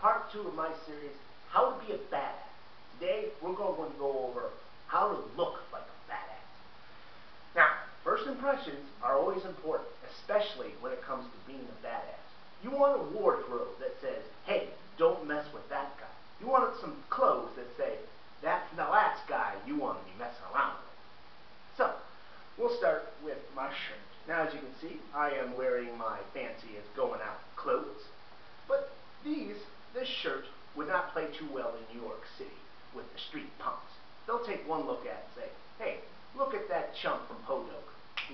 part two of my series, How to Be a Badass. Today, we're going to go over how to look like a badass. Now, first impressions are always important, especially when it comes to being a badass. You want a wardrobe that says, hey, don't mess with that guy. You want some clothes that say, that's the last guy you want to be messing around with. So, we'll start with my shirt. Now, as you can see, I am wearing my fancy fanciest going out clothes. But these, this shirt, would not play too well in New York City with the street punks. They'll take one look at it and say, hey, look at that chump from Podunk.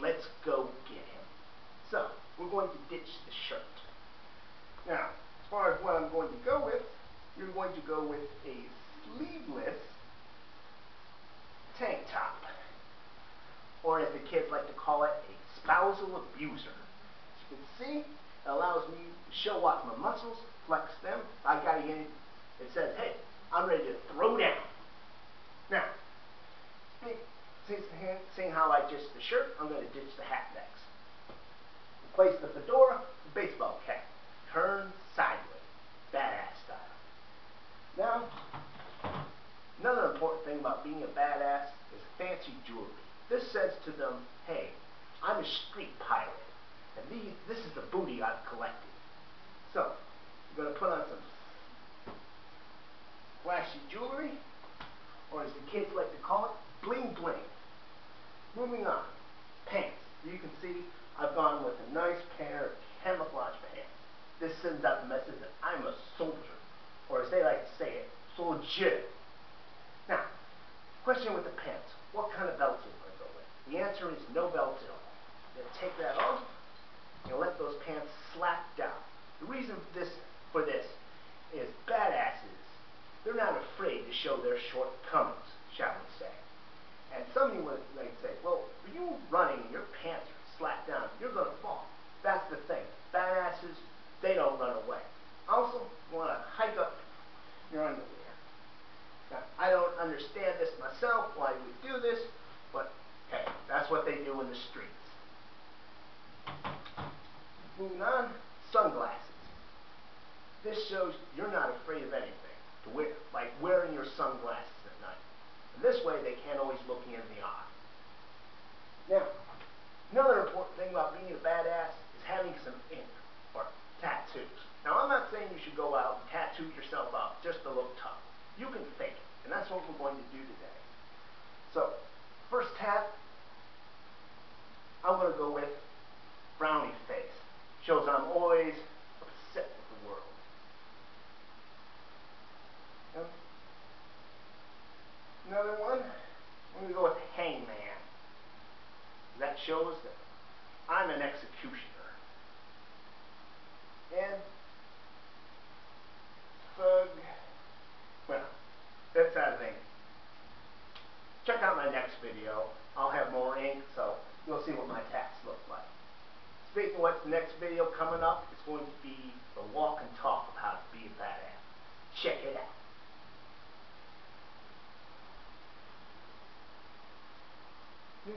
Let's go get him. So, we're going to ditch the shirt. Now, as far as what I'm going to go with, you're going to go with a sleeveless tank top. Or as the kids like to call it, a spousal abuser. As you can see, allows me to show off my muscles, flex them. I got get it says, hey, I'm ready to throw down. Now, seeing how I ditched the shirt, I'm going to ditch the hat next. Replace the fedora, the baseball cap. Turn sideways. Badass style. Now, another important thing about being a badass is fancy jewelry. This says to them, hey, I'm a street pirate. And these, this is the booty I've collected. So, you're going to put on some flashy jewelry, or as the kids like to call it, bling bling. Moving on, pants. You can see I've gone with a nice pair of camouflage pants. This sends out the message that I'm a soldier, or as they like to say it, soldier. Now, question with the pants. What kind of belts are you going to go with? The answer is no belts at all. To take that off, and let those pants slap down. The reason for this, for this is badasses, they're not afraid to show their shortcomings, shall we say. And some of you would like say, well, are you running your pants are slapped down, you're going to fall. That's the thing. Badasses, they don't run away. Also, you want to hike up your underwear. Now, I don't understand this myself, why you would do this, but hey, that's what they do in the streets. Moving on, sunglasses. This shows you're not afraid of anything, to wear, like wearing your sunglasses at night. And this way, they can't always look you in the eye. Now, another important thing about being a badass is having some ink or tattoos. Now, I'm not saying you should go out and tattoo yourself up just to look tough. You can fake it, and that's what we're going to do today. So, first tat, I'm going to go with shows that I'm an executioner. And Thug, well, that's out of ink. Check out my next video. I'll have more ink, so you'll see what my tats look like. Speaking of what's the next video coming up, it's going to be the walk and talk of how to be a badass. Check it out. Yeah,